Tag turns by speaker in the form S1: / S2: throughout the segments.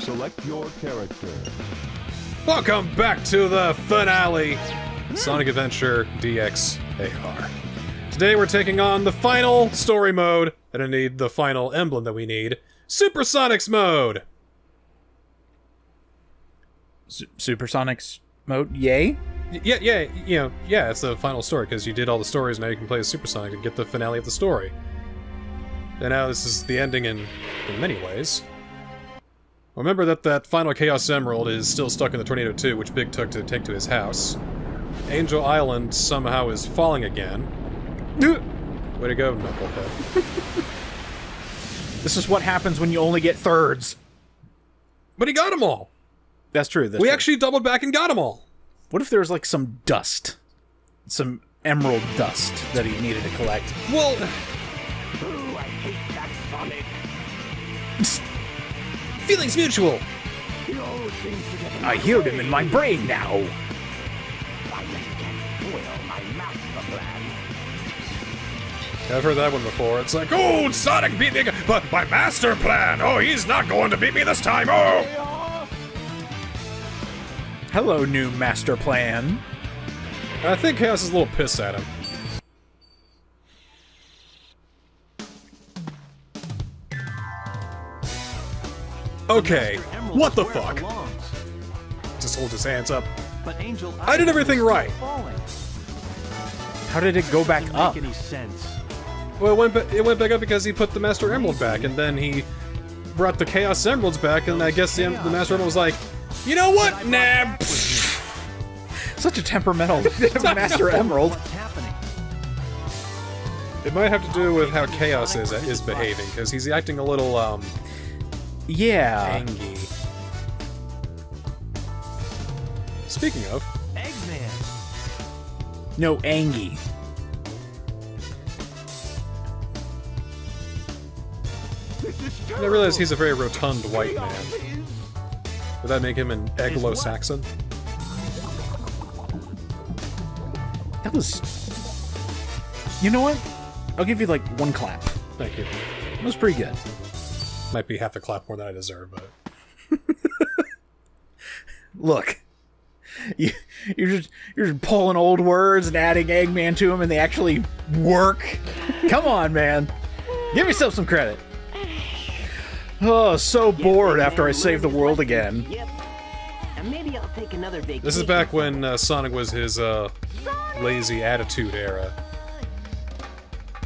S1: Select your character.
S2: Welcome back to the finale Sonic Adventure DX AR. Today we're taking on the final story mode, and I need the final emblem that we need Supersonics mode!
S3: Su- Supersonics mode, yay!
S2: Y- Yeah, yeah, you know, yeah, it's the final story because you did all the stories, now you can play as Supersonic and get the finale of the story. And now this is the ending in, in many ways. Remember that that final Chaos Emerald is still stuck in the Tornado 2, which Big took to take to his house. Angel Island somehow is falling again. Way to go, Knucklehead.
S3: This is what happens when you only get thirds.
S2: But he got them all!
S3: That's true. That's
S2: we
S3: true.
S2: actually doubled back and got them all!
S3: What if there was like some dust, some emerald dust that he needed to collect?
S2: Well,
S4: Ooh, I hate that Sonic.
S2: feelings mutual!
S4: He always seems to get
S3: I hear him in my brain now.
S4: I just can't foil my master plan.
S2: I've heard that one before. It's like, oh, Sonic beat me, but my master plan! Oh, he's not going to beat me this time! Oh!
S3: Hello, new master plan.
S2: I think Chaos is a little pissed at him. Okay, what the fuck? Just hold his hands up.
S5: But Angel
S2: I did everything right.
S5: Falling.
S3: How did it go back
S5: Doesn't
S3: up?
S5: any sense.
S2: Well, it went, it went back up because he put the Master Emerald back, and then he brought the Chaos Emeralds back, and I guess the, the Master Emerald was like, you know what? Nah.
S3: Such a temperamental master emerald.
S2: It might have to do with how Chaos is is behaving, because he's acting a little um
S3: Yeah.
S2: angy. Speaking of,
S5: Eggman.
S3: No, Angie.
S2: I realize he's a very rotund white man. Would that make him an Anglo-Saxon?
S3: That was. You know what? I'll give you like one clap.
S2: Thank you.
S3: That was pretty good.
S2: Might be half a clap more than I deserve, but
S3: Look, you, you're just you're just pulling old words and adding Eggman to them, and they actually work. Come on, man, give yourself some credit. Oh, so bored after I save the world again.
S6: Yep. And maybe I'll take another vacation.
S2: this is back when uh, Sonic was his uh, lazy attitude era.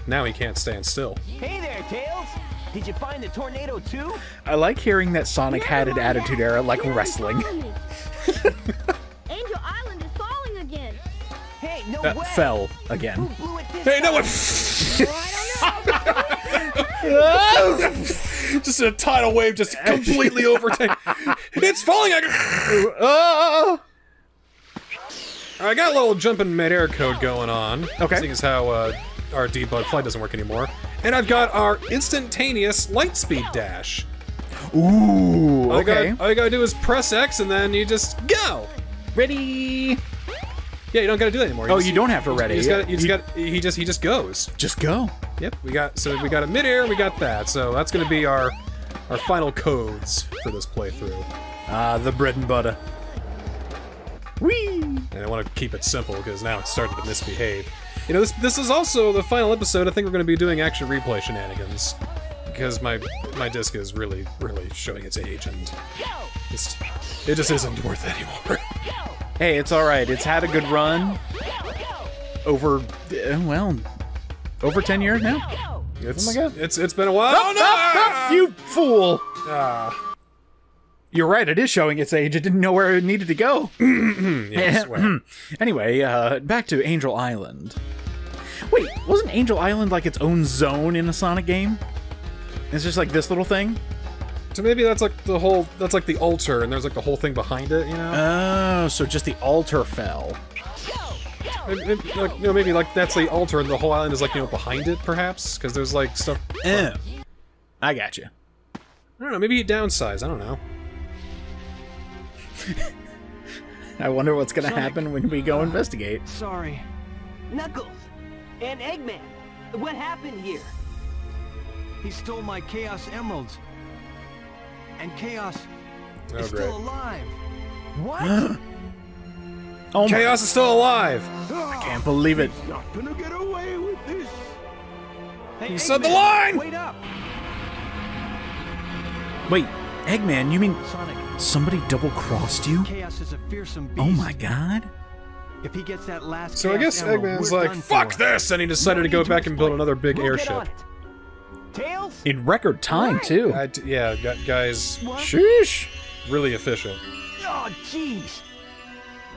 S2: Now he can't stand still.
S4: Hey there, Tails. Did you find the Tornado 2?
S3: I like hearing that Sonic had an attitude era like wrestling.
S7: Angel Island is falling again.
S4: Hey, no
S3: That
S4: way.
S3: fell again.
S4: Who blew it this
S2: Hey, no
S4: time?
S2: one! just a tidal wave, just completely overtake. it's falling. I
S3: Oh!
S2: I got a little jump in midair code going on.
S3: Okay.
S2: Seeing as how uh, our debug flight doesn't work anymore, and I've got our instantaneous light speed dash.
S3: Ooh,
S2: All you
S3: okay.
S2: gotta- all you gotta do is press X, and then you just go.
S3: Ready?
S2: Yeah, you don't gotta do that anymore.
S3: Oh,
S2: just-
S3: you don't have to ready.
S2: You just gotta, you just
S3: You-
S2: got. He just he just goes.
S3: Just go.
S2: Yep, we got so we got a midair, we got that. So that's gonna be our our final codes for this playthrough.
S3: Ah, the bread and butter. Whee!
S2: And I want to keep it simple because now it's starting to misbehave. You know, this this is also the final episode. I think we're going to be doing action replay shenanigans because my my disc is really really showing its age and it's, it just isn't worth it anymore.
S3: Hey, it's all right. It's had a good run. Over, uh, well, over ten years now.
S2: It's,
S3: my God.
S2: it's it's been a while.
S3: Oh,
S2: no!
S3: no, no, you fool!
S2: Ah,
S3: You're right. It is showing its age. It didn't know where it needed to go.
S2: yes, well,
S3: anyway, uh, back to Angel Island. Wait, wasn't Angel Island like its own zone in a Sonic game? It's just like this little thing.
S2: so maybe that's like the whole that's like the altar, and there's like the whole thing behind it. You know,
S3: Oh, so just the altar fell.
S2: Maybe- maybe, like, you know, maybe like that's the altar, and the whole island is like you know behind it, perhaps, because there's like stuff.
S3: I got you.
S2: I don't know. Maybe he downsized. I don't know.
S3: I wonder what's gonna happen when we go investigate.
S5: Sorry.
S6: Knuckles and Eggman. What happened here?
S5: He stole my Chaos Emeralds. And Chaos
S2: Oh,
S1: is
S2: great.
S1: still alive. What?
S3: Oh my
S2: Chaos is still alive!
S3: Ah, I can't believe it.
S4: Not gonna get away with this.
S1: Hey,
S2: You said the line!
S1: Wait up!
S3: Wait, Eggman, you mean
S1: Sonic,
S3: somebody double crossed you?
S1: Chaos is a fearsome beast.
S3: Oh my god.
S1: If he gets that last
S2: So I guess
S1: Emerald,
S2: Eggman's like, fuck
S1: for.
S2: this! And he decided
S1: No
S2: to go
S1: need to
S2: back and build another big
S1: We'll
S2: airship.
S1: Tails?
S3: In record time,
S1: Right.
S3: too.
S2: I d- yeah, gu- guys,
S1: What?
S3: Sheesh.
S2: really efficient.
S1: Oh, jeez.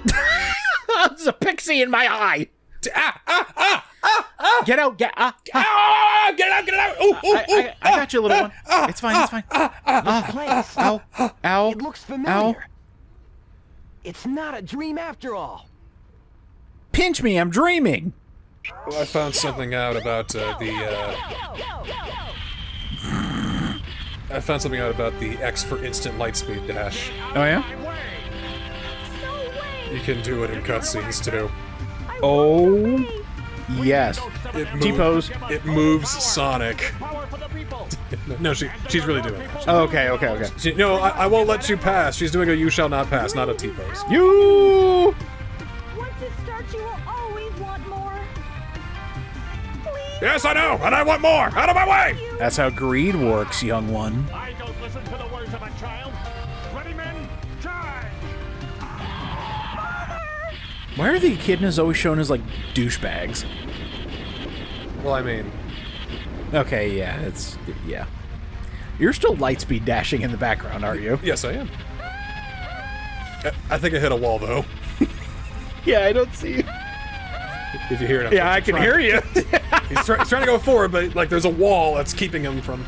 S3: There's a pixie in my eye.
S2: Ah, ah, ah, ah, ah!
S3: Get out, get ah, ah.
S2: Ah, get out, get out! Ooh, ooh,
S3: I,
S2: ooh,
S3: I, I got you, little one. It's fine, it's fine.
S1: Place.
S3: Ow, ow,
S1: it looks
S3: ow.
S1: familiar. It's not a dream after all.
S3: Pinch me, I'm dreaming.
S2: Well, I found something out about uh, the. Uh, I found something out about the X for instant lightspeed dash.
S3: Oh, yeah?
S2: You can do it in cutscenes too.
S3: Oh.
S7: Won't obey.
S3: Yes.
S2: It move-
S3: T-pose.
S2: It moves Sonic. no, she she's really doing it.
S3: Oh, okay, okay, okay.
S2: She, no, I, I won't let you pass. She's doing a you shall not pass, not a T pose.
S3: You.
S7: Once it starts, you will always want more. Please.
S2: Yes, I know, and I want more. Out of my way!
S3: That's how greed works, young one. Why are the echidnas always shown as like douchebags?
S2: Well, I mean,
S3: Okay, yeah, it's yeah. You're still lightspeed dashing in the background, are you?
S2: yes, I am. I, think I hit a wall though.
S3: Yeah, I don't see.
S2: If you hear it, I'm
S3: Yeah, I can hear you.
S2: He's, try, he's trying to go forward, but like there's a wall that's keeping him from.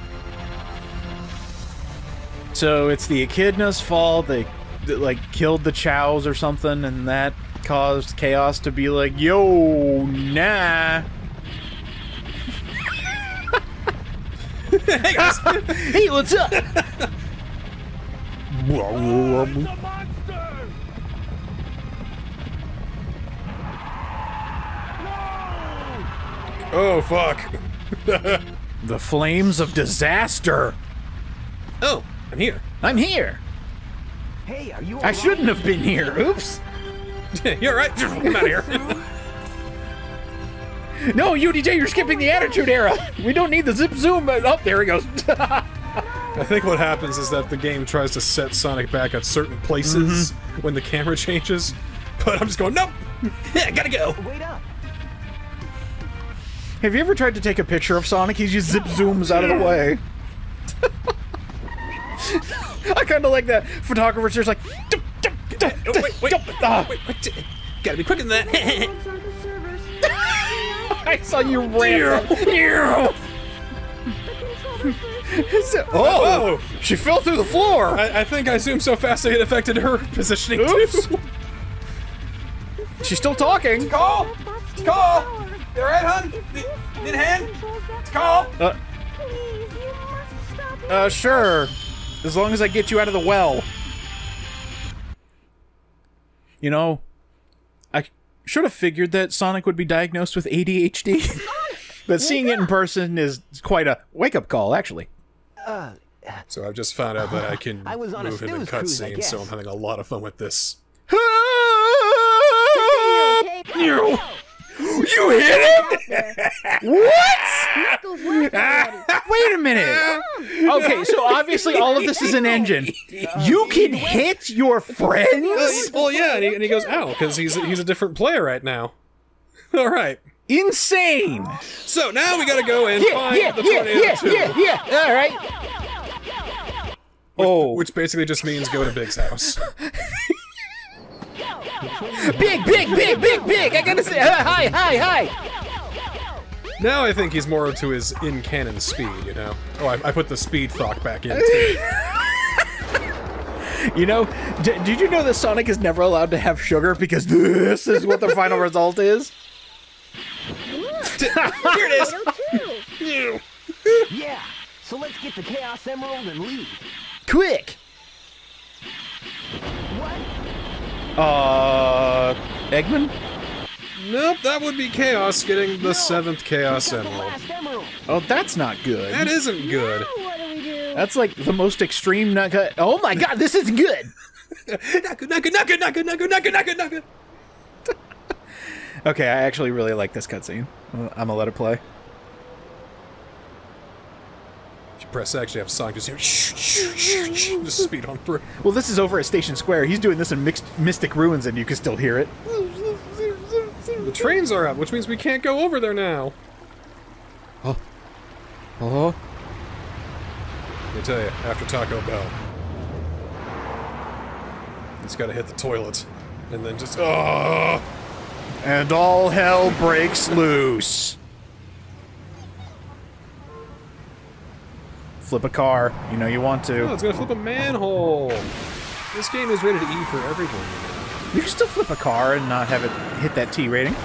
S3: so it's the echidna's fault. They, they like killed the chows or something, and that caused chaos to be like, "Yo, nah."
S2: hey
S3: what's up?
S5: The monster!
S2: oh fuck!
S3: the flames of disaster.
S2: Oh, I'm here.
S3: I'm here.
S1: Hey, are you
S3: I shouldn't have been here. Oops.
S2: You're right. I'm out of here.
S3: No, UDJ, you're skipping the Attitude Era. We don't need the zip zoom. Oh, there he goes.
S2: I think what happens is that the game tries to set Sonic back at certain places mm-hmm. when the camera changes, but I'm just going, nope! Yeah, gotta go!
S1: Wait up.
S3: Have you ever tried to take a picture of Sonic? He just zip zooms out of the way. I kind of like that. Photographer's just like.
S2: Oh, wait, wait,
S3: Ah,
S2: wait, wait, gotta be quicker than that.
S7: Bugs are the servers.
S3: I saw you ram.
S7: The controller
S3: oh, she fell through the floor.
S2: I, I think I zoomed so fast it affected her positioning
S3: Oops.
S2: too.
S3: She's still talking.
S2: Call!
S7: Busting
S2: Call!
S7: power.
S2: You alright, hon?
S7: If
S2: Need-
S7: this
S2: need hand?
S7: controls
S2: Call!
S3: Uh,
S7: Please, you must stop it.
S3: uh, sure. As long as I get you out of the well. You know, I should have figured that Sonic would be diagnosed with ADHD. but seeing it in person is quite a wake up call, actually.
S1: Uh,
S2: So I've just found out that I can
S1: I was on a
S2: move him in
S1: snooze cruise, I
S2: cutscenes, so. I'm having a lot of fun with this.
S7: Okay.
S3: You hit him? what?
S7: Knuckles left already.
S3: Wait a minute. Okay, so obviously all of this is an engine. You can hit your friends?
S2: well, yeah, and he, and he goes, ow, because he's, he's a different player right now. Alright.
S3: Insane.
S2: So now we gotta go and
S3: Yeah,
S2: find
S3: yeah,
S2: the
S3: yeah,
S2: tornado
S3: yeah,
S2: too.
S3: yeah, yeah. All right. Oh,
S2: Which basically just means go to Big's house.
S3: big, big, big, big, big. I gotta say, uh, hi, hi, hi.
S2: Now I think he's more to his in-canon speed, you know? Oh, I, I put the speed thought back in too.
S3: You know, d- did you know that Sonic is never allowed to have sugar because this is what the final result is?
S2: Here it is!
S1: Yeah. So let's get the Chaos Emerald and leave.
S3: Quick.
S1: What?
S3: Uh, Eggman?
S2: Nope, that would be Chaos getting the
S1: No,
S2: seventh Chaos
S1: we got the
S2: Emerald.
S1: emerald.
S3: Oh, that's not good.
S2: That isn't good.
S7: Now what do we do?
S3: That's like the most extreme nut cut. Oh my god, this is good.
S2: Naku, naku, naku, naku, naku, naku, naku, naku.
S3: Okay, I actually really like this cutscene. I'm gonna let it play.
S2: If you press X, you have Sonic just, here, just speed on through.
S3: Well, this is over at Station Square. He's doing this in mixed, Mystic Ruins, and you can still hear it.
S2: The trains are up, which means we can't go over there now.
S3: Oh,
S2: Let me tell you, after Taco Bell, he's got to hit the toilet, and then just oh.
S3: and all hell breaks loose. Flip a car. You know you want
S2: Oh,
S3: to.
S2: it's gonna flip a manhole. This game is rated E for everyone.
S3: You can still flip a car and not have it hit that T rating.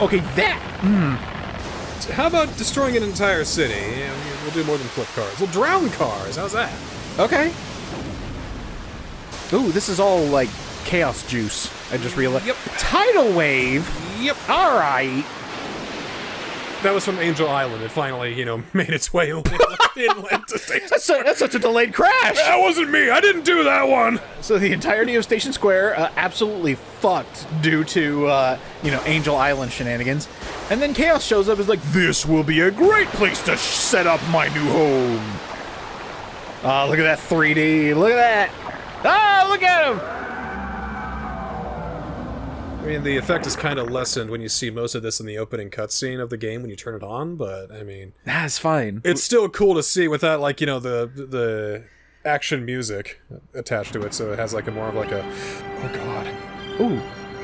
S3: Okay, that. Hmm.
S2: How about destroying an entire city? Yeah, we'll do more than flip cars. We'll drown cars. How's that?
S3: Okay. Ooh, this is all like chaos juice. I just realized.
S2: Yep.
S3: Tidal wave.
S2: Yep.
S3: All right.
S2: That was from Angel Island. It finally, you know, made its way inland to Station
S3: That's, su- that's such a delayed crash.
S2: That wasn't me. I didn't do that one.
S3: So the entirety of Station Square uh, absolutely fucked due to uh, you know Angel Island shenanigans, and then Chaos shows up is like, "This will be a great place to sh- set up my new home." Ah, look at that 3D. Look at that. Ah, look at him.
S2: I mean, the effect is kind of lessened when you see most of this in the opening cutscene of the game when you turn it on. But I mean,
S3: That's fine.
S2: it's still cool to see without like you know the the action music attached to it. So it has like a more of like a oh god.
S3: Ooh.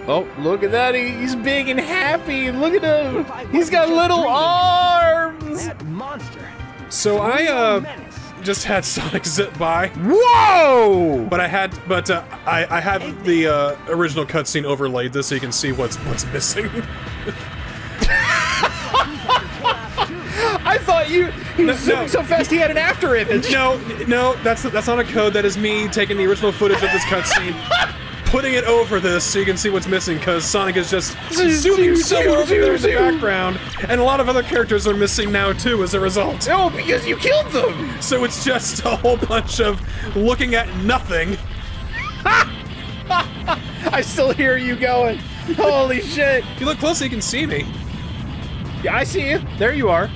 S3: Oh, look at that. He's big and happy. Look at him. He's got little arms.
S1: That monster.
S2: So I uh
S1: Menace.
S2: Just had Sonic zip by.
S3: Whoa!
S2: But I had, but uh, I I have the uh, original cutscene overlaid this so you can see what's what's missing.
S3: I thought you he was
S2: No,
S3: zooming
S2: no.
S3: so fast he had an after image.
S2: no, no, that's that's not a code. That is me taking the original footage of this cutscene, putting it over this so you can see what's missing. Because Sonic is just zooming somewhere over there in the background, and a lot of other characters are missing now too as a result.
S3: No, because you killed them.
S2: So it's just a whole bunch of looking at nothing.
S3: I still hear you going. Holy shit.
S2: If you look closely, you can see me.
S3: Yeah, I see you. There you are.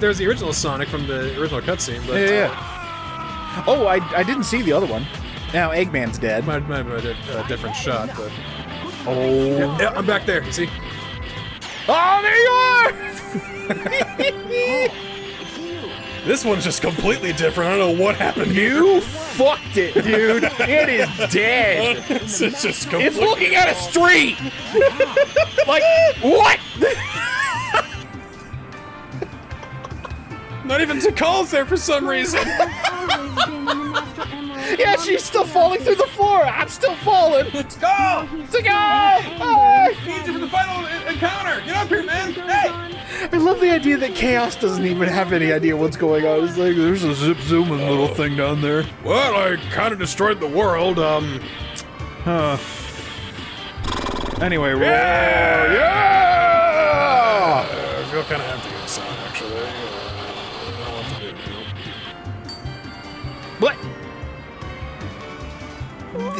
S2: There's the original Sonic from the original cutscene, but
S3: Yeah, yeah, yeah. Oh, I, I didn't see the other one. Now Eggman's dead.
S2: might might have been a, a different shot. But
S3: Oh.
S2: yeah, I'm back there. You see?
S3: Oh, there you are!
S2: This one's just completely different. I don't know what happened here.
S3: you fucked it, dude. It is dead.
S2: it's just
S3: It's looking at a street. like what?
S2: not even Tikal's there for some reason.
S7: Always been in the Master Emerald.
S3: Yeah, she's still falling through the floor. I'm still falling.
S2: Let's go!
S3: To go!
S2: Need you for the final encounter. Get up here, man. Hey!
S3: I love the idea that Chaos doesn't even have any idea what's going on. It's like there's a zip zooming little thing down there.
S2: Well, I kind of destroyed the world. Um,
S3: Huh. Anyway, roar. Yeah!
S2: I feel kind of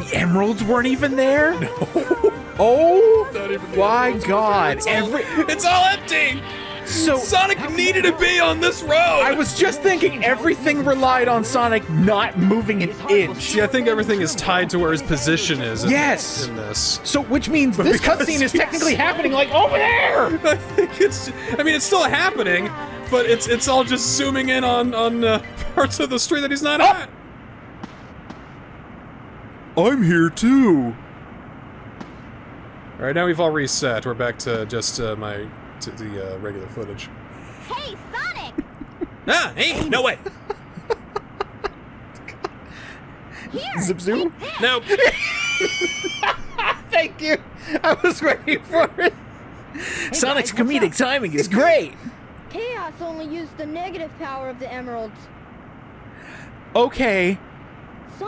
S3: The emeralds weren't even there? No. Oh
S2: Not even
S3: my god.
S2: there. It's all-
S3: Every
S2: It's all empty.
S3: so
S2: Sonic needed to be on this road.
S3: I was just thinking everything relied on Sonic not moving an inch.
S2: See, I think everything is tied to where his position is. In,
S3: Yes.
S2: In this.
S3: So which means this cutscene is technically happening like over there.
S2: I think it's. I mean, it's still happening, but it's it's all just zooming in on on uh, parts of the street that he's not at.
S3: I'm here too.
S2: All right, now we've all reset. We're back to just uh, my to the uh, regular footage.
S7: Hey, Sonic!
S2: Ah, hey, no way.
S7: Here!
S3: Zip zoom.
S2: No.
S3: Thank you. I was ready for it. Sonic's comedic timing is great.
S7: Chaos only used the negative power of the emeralds.
S3: Okay.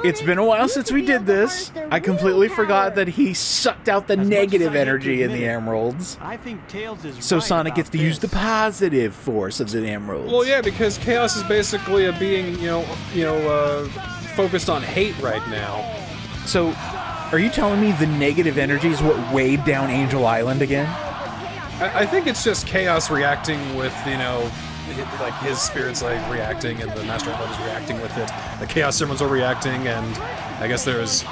S3: It's been a while since we did this. I completely forgot that he sucked out the
S1: As
S3: negative
S1: I hate to
S3: energy in the emeralds.
S1: I think Tails is
S3: So
S1: right
S3: Sonic gets to use the positive force of the emeralds.
S2: Well, yeah, because Chaos is basically a being, you know, you know, uh, focused on hate right now.
S3: So, are you telling me the negative energy is what weighed down Angel Island again?
S2: I, I think it's just Chaos reacting with, you know, like his spirits like reacting, and the Master Emerald is reacting with it. The Chaos Emeralds are reacting, and I guess there's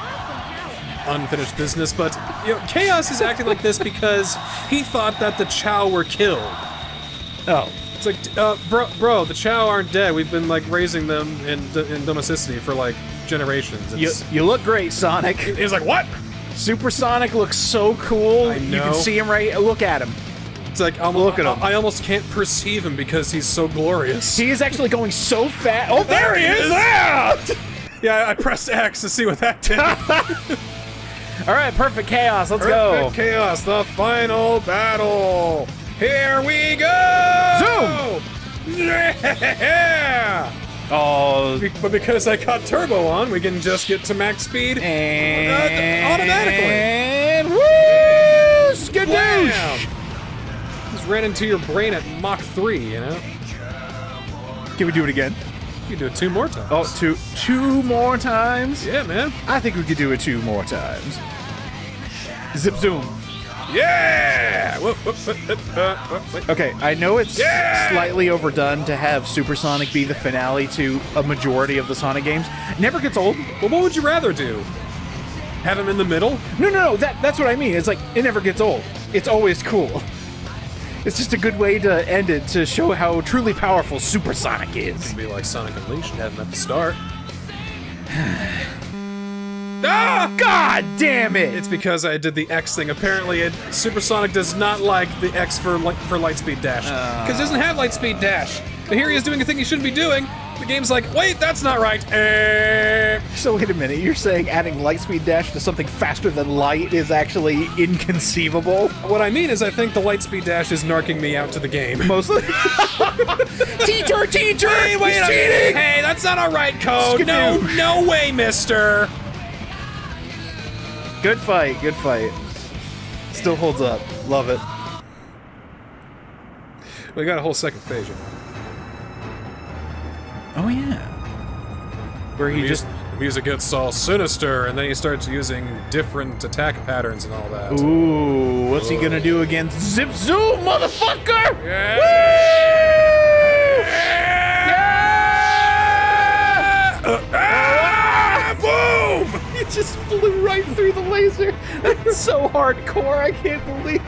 S2: unfinished business. But you know, Chaos is acting like this because he thought that the Chao were killed.
S3: Oh,
S2: It's like, uh, bro, bro, the Chao aren't dead. We've been like raising them in in domesticity for like generations.
S3: you,
S2: It's,
S3: you look great, Sonic.
S2: He's like, what?
S3: Super Sonic looks so cool.
S2: I
S3: You can see him right. Look at him.
S2: It's like, I'm,
S3: Look at him.
S2: I, I almost can't perceive him because he's so glorious.
S3: He is actually going so fast. Oh,
S2: There he is.
S3: Yeah!
S2: Yeah, I pressed X to see what that did.
S3: All right, perfect chaos. Let's go.
S2: Perfect Chaos, the final battle. Here we go. Zoom. Yeah.
S3: Oh,
S2: Be- But because I got turbo on, we can just get to max speed.
S3: and
S2: automatically.
S3: And woo! Skadoosh!
S2: Wham! Ran into your brain at Mach 3, you know?
S3: Can we do it again?
S2: You can do it two more times.
S3: Oh, two, two more times.
S2: yeah, man.
S3: I think we could do it two more times. Zip zoom.
S2: Yeah! Whoop, whoop.
S3: Okay, I know it's
S2: Yeah!
S3: slightly overdone to have Supersonic be the finale to a majority of the Sonic games. Never gets old.
S2: Well, what would you rather do? Have him in the middle?
S3: No, no, no. That that's what I mean. It's like it never gets old. It's always cool. It's just a good way to end it to show how truly powerful Supersonic is.
S2: Be like Sonic Unleashed, have him at the start. ah!
S3: God damn it!
S2: It's because I did the X thing. Apparently, it, Supersonic does not like the X for li- for Lightspeed Dash because it doesn't have Lightspeed Dash. But here he is doing a thing he shouldn't be doing. The game's like, wait, that's not right. Eh.
S3: so wait a minute. You're saying adding Lightspeed Dash to something faster than light is actually inconceivable?
S2: What I mean is, I think the Lightspeed Dash is narking me out to the game.
S3: Mostly. teacher, teacher,
S2: Hey, wait
S3: he's cheating.
S2: Hey, that's not our right code. No, no way, mister.
S3: Good fight. Good fight. Still holds up. Love it.
S2: We got a whole second phase, you know.
S3: Oh yeah. Where he
S2: The
S3: just.
S2: mus- the music gets all sinister, and then he starts using different attack patterns and all that.
S3: Ooh, what's he gonna do against Zip Zoom, motherfucker?
S2: Ah, boom!
S3: He just flew right through the laser. That's so hardcore. I can't believe.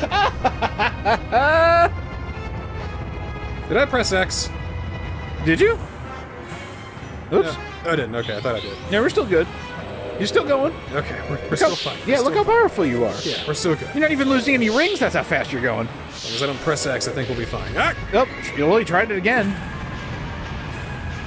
S2: Did I press X?
S3: Did you? Oops.
S2: No, I didn't. Okay, I thought I did.
S3: No, we're still good. You're still going.
S2: Okay, we're, we're still fine.
S3: Yeah,
S2: We're
S3: look
S2: still
S3: how powerful you are.
S2: fine. We're still good.
S3: You're not even losing any rings. That's how fast you're going.
S2: As long as I don't press X, I think we'll be fine. Ah!
S3: Oh, well, you tried it again.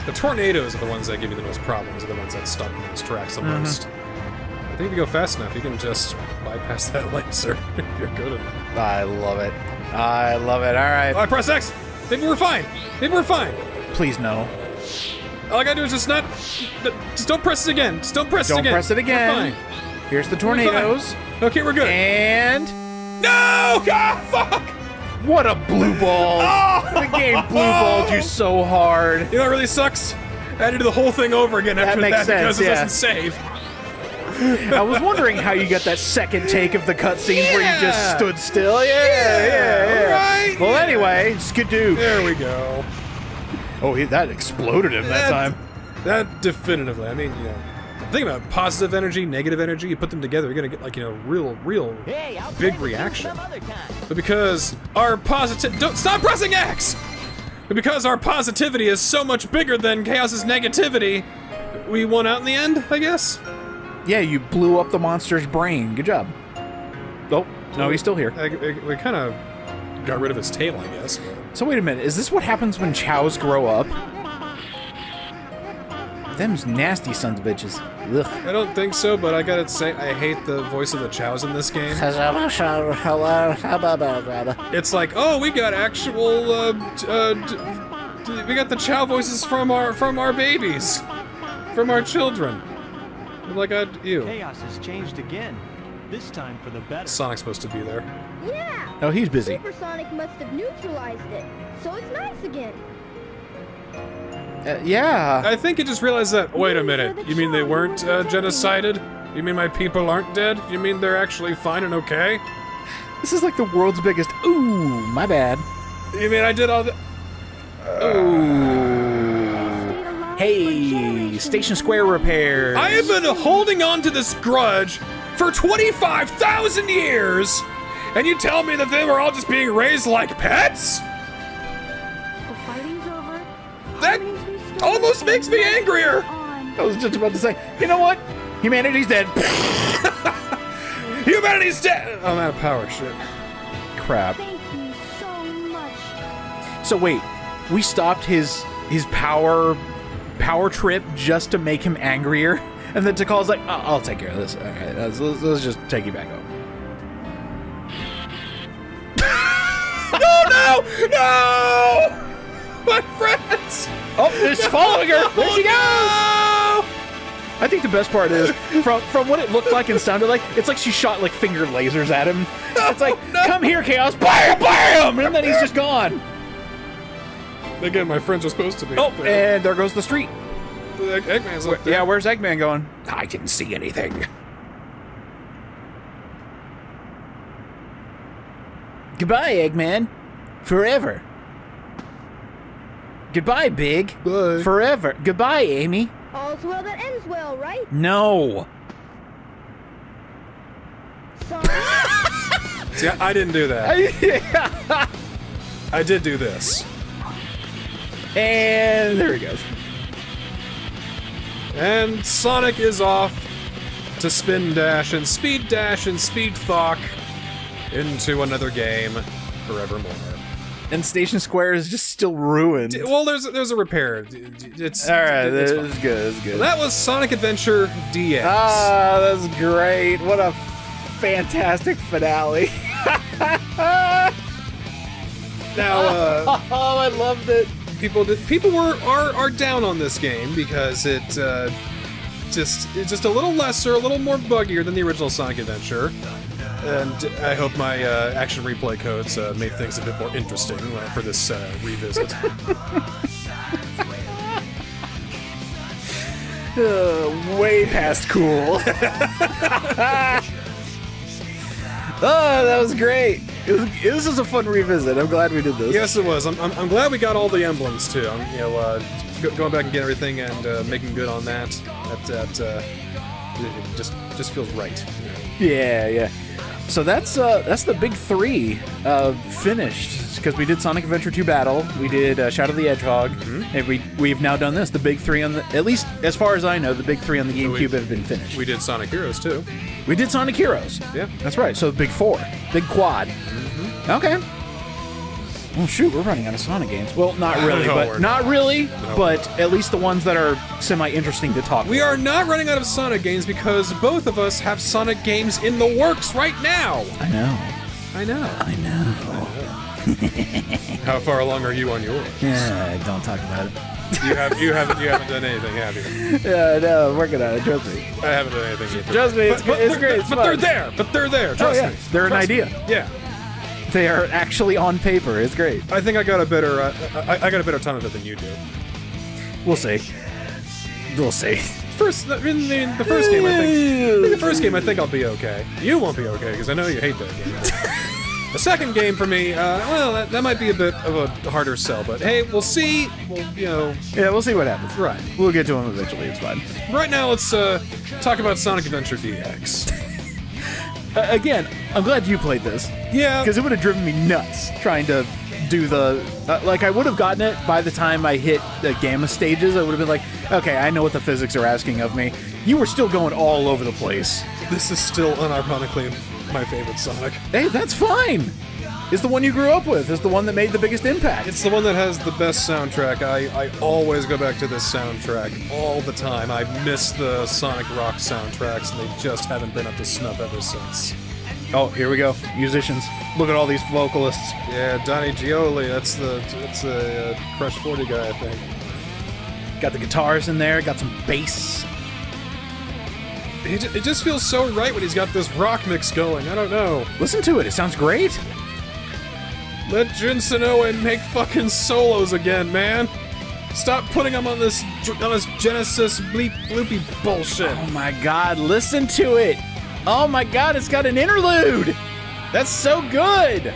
S2: The tornadoes are the ones that give you the most problems, are the ones that stop in those tracks the most. I think if you go fast enough, you can just bypass that laser if you're good enough.
S3: I love it. I love it. All right.
S2: Oh, I press X! Maybe we're fine! Maybe we're fine!
S3: Please no.
S2: All I gotta do is just not. Just don't press it again! Just don't press it again.
S3: Don't press it again.
S2: Fine.
S3: Here's the tornadoes.
S2: Okay, we're good.
S3: And
S2: no! God, ah, fuck!
S3: what a blue ball!
S2: Oh!
S3: The game blue balled you so hard.
S2: You know what really sucks? I had to do the whole thing over again after
S3: makes
S2: that because it
S3: yeah.
S2: doesn't save.
S3: I was wondering how you got that second take of the cutscenes where you just stood still. Yeah, yeah, yeah.
S2: right,
S3: Well,
S2: yeah.
S3: anyway, skidoo.
S2: There we go.
S3: Oh, he, that exploded him that, time.
S2: That definitively. I mean, you know, think about positive energy, negative energy. You put them together, you're gonna get like you know, real, real
S6: Hey,
S2: big
S6: play with you
S2: reaction.
S6: Some other time.
S2: But because our positive don't stop pressing X. But because our positivity is so much bigger than Chaos's negativity, we won out in the end. I guess.
S3: Yeah, you blew up the monster's brain. Good job. Oh, no, he's still here.
S2: I, I- we kind of got rid of his tail, I guess. But
S3: So wait a minute, is this what happens when chows grow up? Them's nasty sons of bitches. Ugh.
S2: I don't think so. But I gotta say, I hate the voice of the Chows in this game. It's like, oh, we got actual, uh, d- uh, d- d- we got the Chao voices from our from our babies. from our children. Like I, you.
S8: Chaos has changed again. This time for the better.
S2: Sonic's supposed to be there.
S7: Yeah!
S3: Oh, he's busy.
S7: Supersonic must have neutralized it, so it's nice again.
S3: Uh, yeah.
S2: I think you just realized that. Wait a minute. You mean they weren't uh, genocided? You mean my people aren't dead? You mean they're actually fine and okay?
S3: This is like the world's biggest. Ooh, my bad.
S2: You mean I did all the.
S7: Stayed alive for
S3: Hey, Station Square
S7: now-
S3: repairs.
S2: I have been holding on to this grudge for 25,000 years! And you tell me that they were all just being raised like pets?
S7: The fighting's over.
S2: That almost makes me angrier.
S3: I was just about to say, you know what? Humanity's dead.
S2: Humanity's dead! I'm out of power, shit.
S3: Crap.
S7: Thank you so much.
S3: So wait, we stopped his his power power trip just to make him angrier, and then Tikal's like, "Oh, "I'll take care of this. All right, let's, let's, let's just take you back home."
S2: No, no! No! My friends!
S3: Oh, it's following her. There she goes.
S2: No!
S3: I think the best part is from from what it looked like and sounded like, it's like she shot like finger lasers at him. It's like,
S2: no.
S3: come here, chaos, bam, bam, and then he's just gone.
S2: Again, my friends are supposed to be.
S3: Oh,
S2: there.
S3: and there goes the street.
S2: The Egg- Eggman's up there.
S3: Yeah, where's Eggman going? I didn't see anything. Goodbye, Eggman. Forever. Goodbye, Big.
S2: Bye.
S3: Forever. Goodbye, Amy.
S7: All's well that ends well, right?
S3: No.
S7: Sonic?
S2: See, I I didn't do that. I did do this.
S3: and there he goes.
S2: And Sonic is off to spin dash and speed dash and speed thok into another game forevermore.
S3: And Station Square is just still ruined.
S2: D- Well, there's there's a repair. It's
S3: All right,
S2: it's
S3: this is good. This is good.
S2: That was Sonic Adventure DX.
S3: Ah, that's great. What a fantastic finale.
S2: now, uh,
S3: oh, I loved it.
S2: people did, people were are, are down on this game because it uh, just it's just a little lesser, a little more buggier than the original Sonic Adventure. And I hope my uh, action replay codes uh, made things a bit more interesting uh, for this uh, revisit.
S3: Uh, way past cool. oh, that was great. It was, this was a fun revisit. I'm glad we did this.
S2: yes, it was. I'm, I'm, I'm glad we got all the emblems too. I'm, you know, uh, go, going back and getting everything and uh, making good on that. That, that uh, it, it just just feels right. you know.
S3: Yeah, yeah. So that's uh, that's the big three uh, finished because we did Sonic Adventure 2 Battle, we did uh, Shadow of the Hedgehog, and we we've now done this. The big three on the at least as far as I know, the big three on the GameCube have been finished.
S2: We did Sonic Heroes too.
S3: We did Sonic Heroes.
S2: Yeah.
S3: That's right. So big four, big quad.
S2: Mm-hmm.
S3: Okay. Well, shoot, we're running out of Sonic games. Well, not really,
S2: No,
S3: but
S2: we're
S3: not really,
S2: No.
S3: but at least the ones that are semi-interesting to talk.
S2: We
S3: about.
S2: are not running out of Sonic games because both of us have Sonic games in the works right now.
S3: I know.
S2: I know.
S3: I know.
S2: How far along are you on yours?
S3: Yeah, don't talk about it.
S2: You have you haven't you haven't done anything, have you?
S3: Yeah, no, I'm working on it. Trust me.
S2: I haven't done anything either.
S3: Trust me, it's,
S2: But, but
S3: it's
S2: they're,
S3: great. It's
S2: but
S3: fun.
S2: they're there. But they're there. Oh, trust
S3: yeah.
S2: me.
S3: They're an
S2: Trust me.
S3: idea.
S2: Yeah.
S3: They are actually on paper. It's great.
S2: I think I got a better uh, I, I got a better time of it than you do.
S3: We'll see. We'll see.
S2: First, in the, the first game, I think. in the first game, I think I'll be okay. You won't be okay because I know you hate that game. the second game for me, uh, well, that, that might be a bit of a harder sell, but hey, we'll see. We'll, you know,
S3: Yeah, we'll see what happens.
S2: Right.
S3: We'll get to them eventually. It's fine.
S2: right now let's uh, talk about Sonic Adventure DX.
S3: Uh, again, I'm glad you played this
S2: Yeah,
S3: because it would have driven me nuts trying to do the uh, like. I would have gotten it by the time I hit the gamma stages. I would have been like, okay, I know what the physics are asking of me. You were still going all over the place.
S2: this is still unironically my favorite Sonic.
S3: Hey, that's fine. It's the one you grew up with. is the one that made the biggest impact.
S2: It's the one that has the best soundtrack. I, I always go back to this soundtrack all the time. I miss the Sonic Rock soundtracks, and they just haven't been up to snuff ever since.
S3: oh, here we go. Musicians. Look at all these vocalists.
S2: Yeah, Johnny Gioeli, that's the that's the uh, Crush 40 guy, I think.
S3: Got the guitars in there, got some bass.
S2: It, it just feels so right when he's got this rock mix going. I don't know.
S3: Listen to it, it sounds great.
S2: Let Jun Senoue make fucking solos again, man. Stop putting them on this on this Genesis bleep bloopy bullshit.
S3: Oh my god, listen to it. Oh my god, it's got an interlude. That's so good.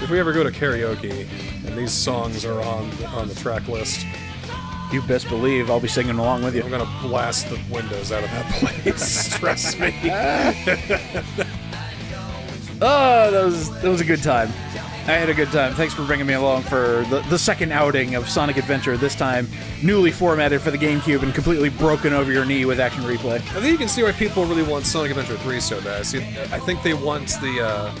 S2: If we ever go to karaoke and these songs are on on the track list,
S3: You best believe I'll be singing along with you.
S2: I'm gonna blast the windows out of that place. Trust me.
S3: Oh, that was that was a good time. I had a good time. Thanks for bringing me along for the, the second outing of Sonic Adventure. This time, newly formatted for the GameCube and completely broken over your knee with Action Replay.
S2: I think you can see why people really want Sonic Adventure 3 so bad. See, I think they want the uh,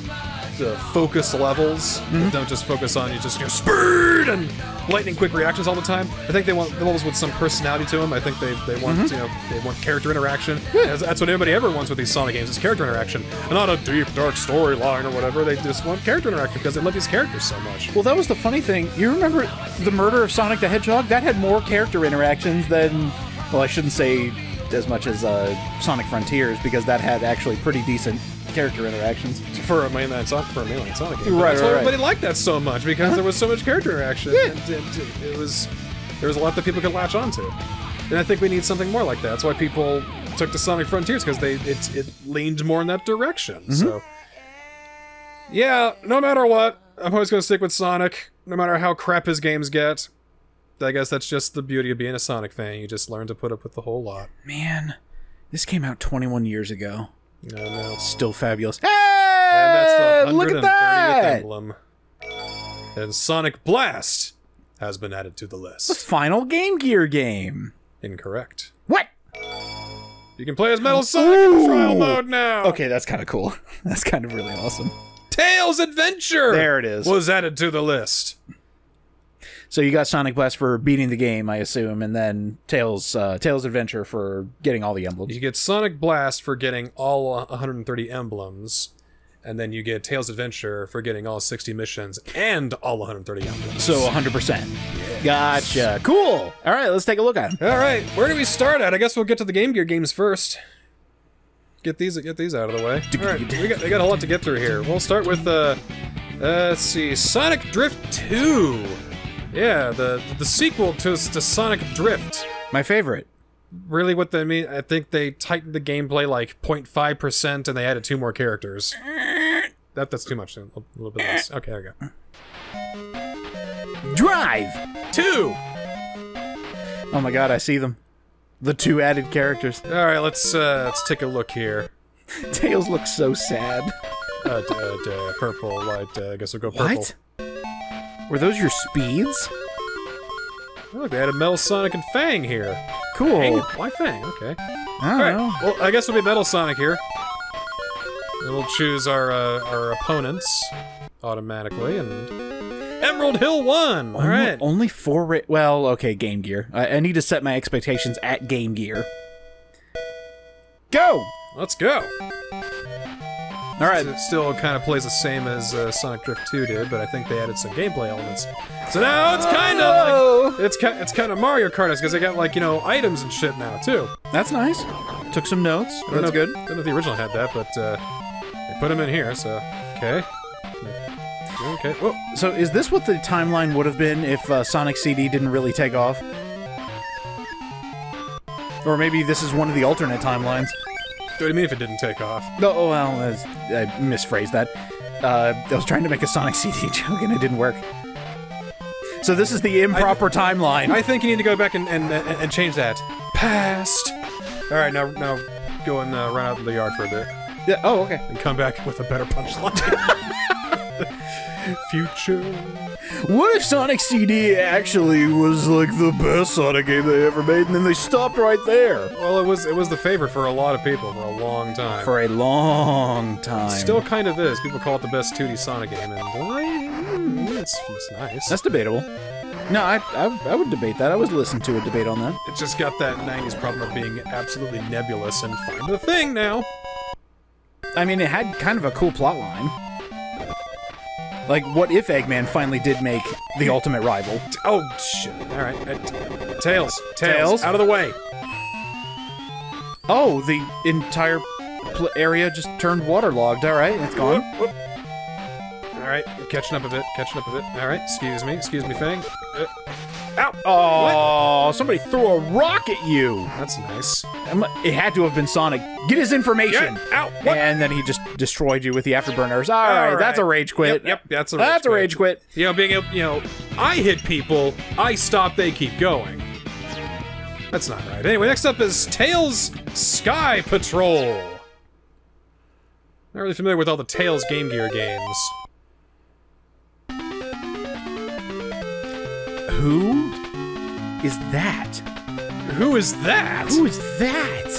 S2: the focus levels that don't just focus on you just you know, speed and lightning quick reactions all the time. I think they want the levels with some personality to them. I think they, they want you know they want character interaction. That's, that's what everybody ever wants with these Sonic games is character interaction, and not a deep dark storyline or whatever. They just want character interaction because they love these characters so much.
S3: Well, that was the funny thing. You remember the murder of Sonic the Hedgehog? That had more character interactions than, well, I shouldn't say as much as uh, Sonic Frontiers because that had actually pretty decent character interactions.
S2: for a mainline Sonic for a mainline Sonic game.
S3: Right,
S2: That's
S3: right,
S2: why
S3: right.
S2: everybody liked that so much because there was so much character interaction. And, and it was there was a lot that people could latch onto. And I think we need something more like that. That's why people took to Sonic Frontiers because they it, it leaned more in that direction.
S3: Mm-hmm.
S2: So yeah, no matter what, I'm always going to stick with Sonic, no matter how crap his games get. I guess that's just the beauty of being a Sonic fan. You just learn to put up with the whole lot.
S3: Man, this came out 21 years ago.
S2: No, no.
S3: Still fabulous. Hey,
S2: And that's the
S3: look
S2: 130th
S3: at that!
S2: emblem. And Sonic Blast has been added to the list.
S3: The final Game Gear game.
S2: Incorrect.
S3: What?
S2: You can play as Metal Sonic in trial mode now.
S3: Okay, that's kind of cool. That's kind of really awesome.
S2: Tails Adventure.
S3: There it is.
S2: Was added to the list.
S3: So you got Sonic Blast for beating the game, I assume, and then Tails uh, Tails Adventure for getting all the emblems.
S2: You get Sonic Blast for getting all 130 emblems, and then you get Tails Adventure for getting all 60 missions and all 130 emblems.
S3: So 100%. Gotcha. Cool. All right, let's take a look at them.
S2: All right, where do we start at? I guess we'll get to the Game Gear games first. Get these get these out of the way. All right, we got we got a lot to get through here. We'll start with uh, uh let's see, Sonic Drift 2. Yeah, the the sequel to to Sonic Drift.
S3: My favorite.
S2: Really, what they mean? I think they tightened the gameplay like 0.5 percent, and they added two more characters. That that's too much. A little, little bit less. Okay, there we go.
S3: Drive.
S2: Two.
S3: Oh my god, I see them. The two added characters.
S2: All right, let's uh let's take a look here.
S3: Tails looks so sad.
S2: Uh, d- uh, d- purple, light. Uh, I guess we'll go purple.
S3: What? Were those your speeds?
S2: Look, they had a Metal Sonic and Fang here.
S3: Cool.
S2: Fang? Why Fang? Okay.
S3: I don't
S2: Alright,
S3: know.
S2: well, I guess we'll be Metal Sonic here. And we'll choose our, uh, our opponents automatically, and... Emerald Hill won!
S3: Only-
S2: Alright.
S3: Only four. Well, okay, Game Gear. I, I need to set my expectations at Game Gear. Go.
S2: Let's go!
S3: All right.
S2: It still kind of plays the same as uh, Sonic Drift 2 did, but I think they added some gameplay elements. So now it's kind of like... It's, ki- it's kind of Mario Kart because they got, like, you know, items and shit now, too.
S3: That's nice. Took some notes.
S2: I
S3: That's
S2: know-
S3: good.
S2: I don't know if the original had that, but uh, they put them in here, so... Okay. Okay. Whoa.
S3: So, is this what the timeline would have been if uh, Sonic CD didn't really take off? Or maybe this is one of the alternate timelines.
S2: What do you mean if it didn't take off?
S3: Oh, well, I misphrased that. Uh, I was trying to make a Sonic CD joke and it didn't work. So this is the improper timeline.
S2: I think you need to go back and, and, and, and change that. Past. All right, now now go and uh, run out in the yard for a bit
S3: Yeah, oh, okay.
S2: and come back with a better punchline. Future.
S3: What if Sonic CD actually was like the best Sonic game they ever made, and then they stopped right there
S2: Well, it was it was the favorite for a lot of people for a long time.
S3: for a long time?
S2: Still kind of is. People call it the best 2D Sonic game, and uh, it's, it's nice.
S3: that's debatable. No, I, I I would debate that. I would listen to a debate on that.
S2: It just got that 90s problem of being absolutely nebulous and find the thing now.
S3: I mean, it had kind of a cool plot line. Like, what if Eggman finally did make the ultimate rival?
S2: Oh, shit. Alright. Uh, t- tails. Tails.
S3: Tails?
S2: Out of the way.
S3: Oh, the entire area just turned waterlogged. All right, it's gone.
S2: Whoop, whoop. Alright. Catching up a bit. Catching up a bit. Alright. Excuse me. Excuse me, Fang. Uh, ow.
S3: Oh, somebody threw a rock at you.
S2: That's nice.
S3: It had to have been Sonic. Get his information.
S2: Yeah, ow?
S3: And then he just destroyed you with the afterburners. All right,
S2: All
S3: that's a rage quit.
S2: Yep, yep, that's a rage
S3: That's a
S2: quit.
S3: rage quit.
S2: You know, being able, you know, I hit people, I stop, they keep going. That's not right. Anyway, next up is Tails Sky Patrol. Not really familiar with all the Tails Game Gear games.
S3: Who is that?
S2: Who is that?
S3: Who is that?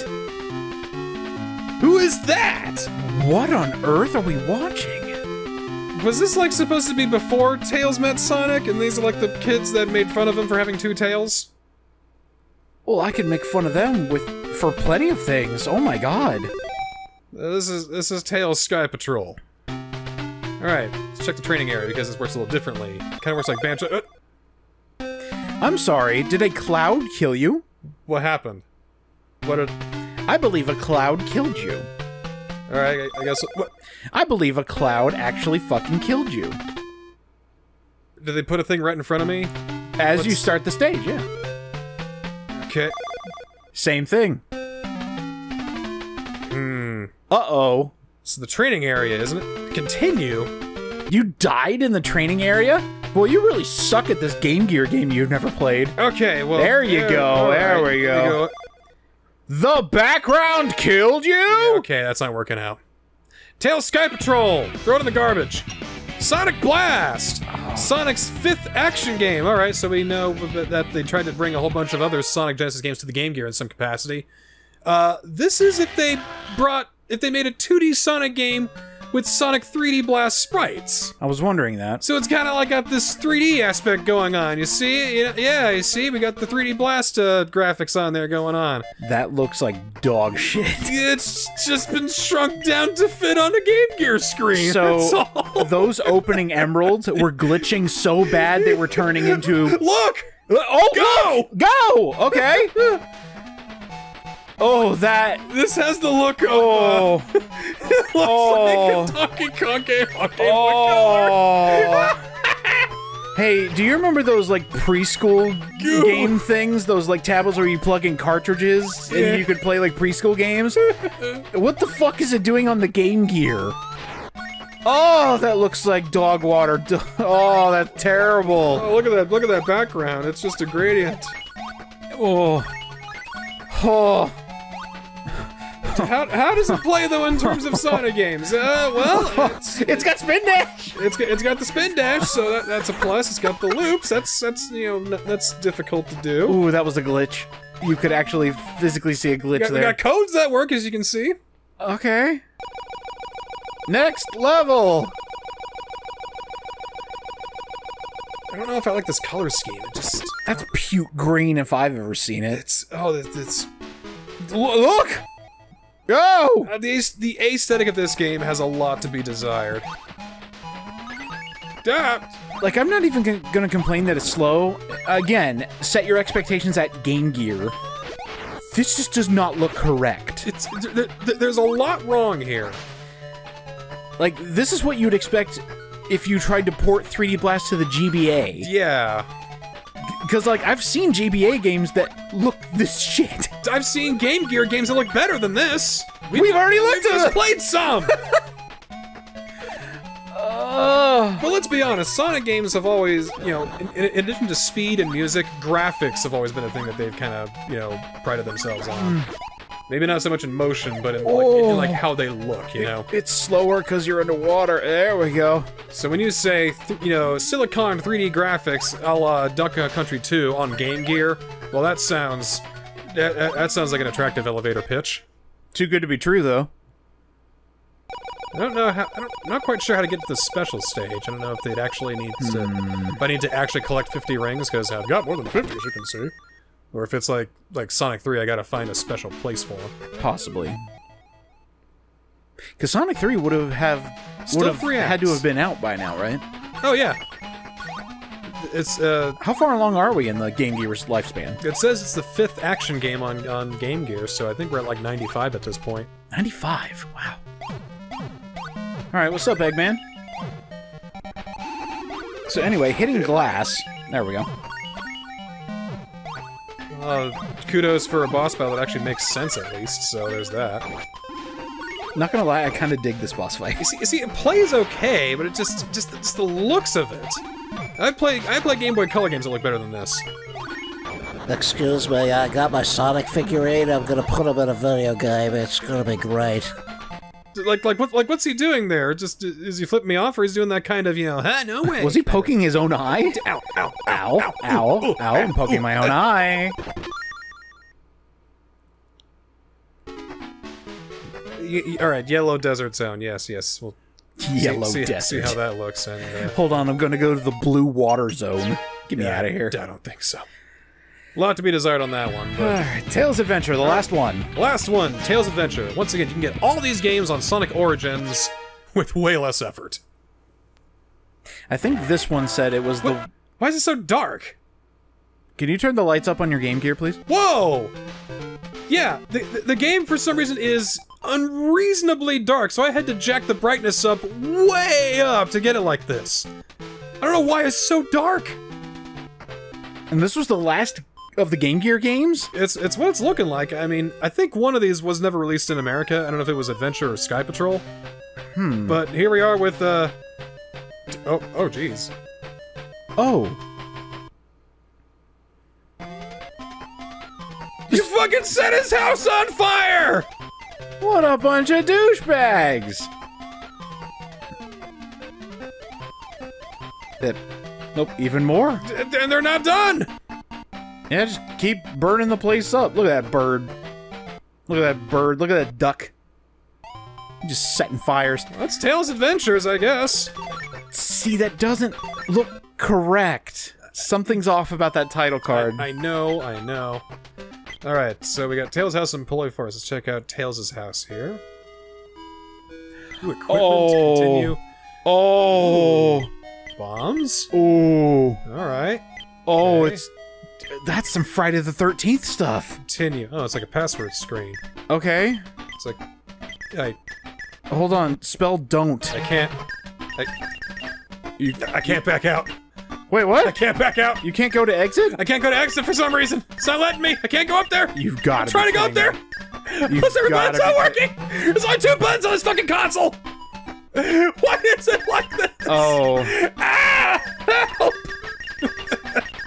S2: Who is that?
S3: What on earth are we watching?
S2: Was this like supposed to be before Tails met Sonic, and these are like the kids that made fun of him for having two tails?
S3: Well, I could make fun of them with for plenty of things. Oh my god.
S2: Uh, This is this is Tails Sky Patrol. All right, let's check the training area because this works a little differently. Kind of works like Banjo. Uh,
S3: I'm sorry, did a cloud kill you?
S2: What happened? What? Did,
S3: I believe a cloud killed you.
S2: all right, I, I guess. What?
S3: I believe a cloud actually fucking killed you.
S2: Did they put a thing right in front of me?
S3: As you start the stage, yeah.
S2: Okay.
S3: Same thing.
S2: Hmm.
S3: Uh-oh.
S2: So the training area, isn't it? Continue.
S3: You died in the training area? Well, you really suck at this Game Gear game you've never played.
S2: Okay. Well.
S3: There you
S2: yeah,
S3: go, there
S2: right,
S3: we go. The background killed you?
S2: Okay, that's not working out. Tail Sky Patrol! Throw it in the garbage! Sonic Blast! Sonic's fifth action game! Alright, so we know that that they tried to bring a whole bunch of other Sonic Genesis games to the Game Gear in some capacity. Uh, this is if they brought, if they made a 2D Sonic game with Sonic 3D Blast sprites.
S3: I was wondering that.
S2: So it's kind of like got this 3D aspect going on. You see? Yeah, you see? We got the 3D Blast uh, graphics on there going on.
S3: That looks like dog shit.
S2: It's just been shrunk down to fit on a Game Gear screen.
S3: So those opening emeralds were glitching so bad they were turning into
S2: Look!
S3: Oh go! Go! Okay. Oh that
S2: This has the look of.
S3: Oh
S2: Uh, it looks
S3: Oh.
S2: like a Donkey Kong game. Okay.
S3: Oh. Hey, do you remember those like preschool
S2: Goo.
S3: game things? Those like tablets where you plug in cartridges
S2: Yeah.
S3: and you could play like preschool games? what the fuck is it doing on the Game Gear? Oh, that looks like dog water. Oh, that's terrible.
S2: Oh, look at that! Look at that background. It's just a gradient.
S3: Oh. Oh.
S2: How, how does it play though in terms of Sonic games? Uh, well, it's,
S3: It's got spin dash.
S2: it's got- it's got the spin dash, so that, that's a plus. It's got the loops. That's that's you know that's difficult to do.
S3: Ooh, that was a glitch. You could actually physically see a glitch
S2: We got, we
S3: there.
S2: got codes that work, as you can see.
S3: Okay. Next level.
S2: I don't know if I like this color scheme. It just
S3: That's puke green if I've ever seen it.
S2: it's oh it's, it's
S3: look. Go.
S2: uh, the the aesthetic of this game has a lot to be desired. Ah,
S3: Like I'm not even gonna complain that it's slow. Again, set your expectations at Game Gear. This just does not look correct.
S2: it's th- th- there's a lot wrong here.
S3: Like this is what you'd expect if you tried to port 3D Blast to the GBA.
S2: Yeah,
S3: Because like I've seen GBA games that look this shit.
S2: I've seen Game Gear games that look better than this.
S3: We've already looked
S2: We've
S3: at
S2: just played some.
S3: Ugh.
S2: but let's be honest, Sonic games have always, you know, in, in addition to speed and music, graphics have always been a thing that they've kind of, you know, prided themselves on. Mm. Maybe not so much in motion, but in like, in, like oh. how they look, you know.
S3: It's slower because you're underwater. There we go.
S2: So when you say, th- you know, Silicon 3D graphics a la Duck Country 2 on Game Gear, well, that sounds that, that sounds like an attractive elevator pitch.
S3: Too good to be true, though.
S2: I don't know how. I don't, I'm not quite sure how to get to the special stage. I don't know if they'd actually need to. Hmm. If I need to actually collect 50 rings because I've got more than 50, as you can see. Or if it's like like Sonic 3, I gotta find a special place for them.
S3: Possibly. Because Sonic 3 would have have would have had to have been out by now, right?
S2: Oh yeah. It's uh,
S3: How far along are we in the Game Gear's lifespan?
S2: it says it's the fifth action game on on Game Gear, so I think we're at like 95 at this point.
S3: 95. Wow. Alright, what's up, Eggman? So anyway, hitting glass. There we go.
S2: Uh, kudos for a boss battle that actually makes sense at least. So there's that.
S3: Not gonna lie, I kind of dig this boss fight.
S2: You see, you see, it plays okay, but it just just just the looks of it. I play I play Game Boy Color games that look better than this.
S9: Excuse me, I got my Sonic figure figurine. I'm gonna put him in a video game. It's gonna be great.
S2: Like like what like what's he doing there? Just is he flipping me off, or he's doing that kind of you know? Huh, no way.
S3: Was he poking his own eye?
S2: Ow! Ow!
S3: Ow, ow, ow, I'm poking my own eye.
S2: Y- y- all right, Yellow Desert Zone. Yes, yes. We'll see-
S3: Yellow
S2: see,
S3: desert.
S2: See how that looks. And uh,
S3: Hold on, I'm gonna go to the blue water zone. Get me
S2: yeah,
S3: out of here.
S2: I don't think so. A lot to be desired on that one. But
S3: Tails Adventure, the last one.
S2: last one, Tails Adventure. Once again, you can get all these games on Sonic Origins with way less effort.
S3: I think this one said it was the.
S2: Why is it so dark?
S3: Can you turn the lights up on your Game Gear, please?
S2: Whoa! Yeah, the, the, the game for some reason is unreasonably dark, so I had to jack the brightness up way up to get it like this. I don't know why it's so dark.
S3: And this was the last of the Game Gear games?
S2: It's it's what it's looking like. I mean, I think one of these was never released in America. I don't know if it was Adventure or Sky Patrol.
S3: Hmm.
S2: But here we are with uh Oh, oh jeez.
S3: Oh.
S2: You fucking set his house on fire!
S3: What a bunch of douchebags! That. Nope, even more.
S2: And they're not done.
S3: Yeah, just keep burning the place up. Look at that bird. Look at that bird. Look at that duck. Just setting fires.
S2: That's Tails Adventures, I guess.
S3: See, that doesn't look correct. Something's off about that title card.
S2: I know, I know. All right, so we got Tails' house in Poloy Forest. Let's check out Tails' house here. Equipment.
S3: Oh.
S2: Continue.
S3: oh.
S2: Bombs.
S3: Oh.
S2: All right.
S3: Oh,
S2: Okay.
S3: it's. That's some Friday the 13th stuff.
S2: Continue. Oh, it's like a password screen.
S3: Okay.
S2: It's like, I,
S3: Hold on. Spell don't.
S2: I can't, I,
S3: You,
S2: I can't back out.
S3: wait, what?
S2: I can't back out.
S3: You can't go to exit?
S2: I can't go to exit for some reason. It's not letting me. I can't go up there.
S3: You've got
S2: I'm trying to go up there.
S3: You've
S2: Plus, every button's not working. There's only two buttons on this fucking console. Why is it like this?
S3: Oh.
S2: Ah! Help!